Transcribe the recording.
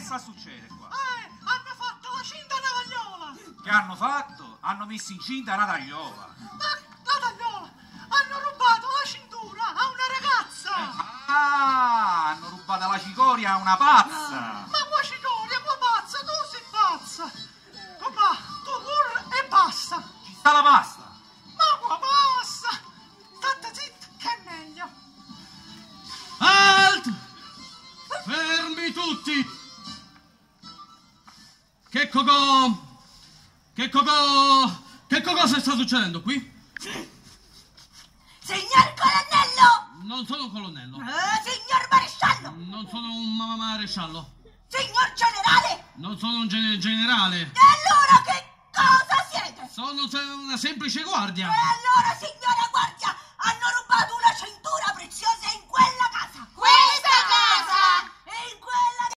sta a succedere qua? Eh, hanno fatto la cinta navagliola! Che hanno fatto? Hanno messo incinta una tagliola. Ma la tagliola! Hanno rubato la cintura a una ragazza! Ah, hanno rubato la cicoria a una pazza. Ma qua cicoria, qua pazza, tu sei pazza! Papà, tu pur e basta! Ci sta la pasta. Ma qua basta! State zitti, che è meglio! Alt! Fermi tutti! Che cocò... Che cocò... Che cosa sta succedendo qui? Signor colonnello! Non sono un colonnello. Eh, signor maresciallo! Non sono un ma- maresciallo. Signor generale! Non sono un gene- generale. E allora che cosa siete? Sono se- una semplice guardia. E allora signora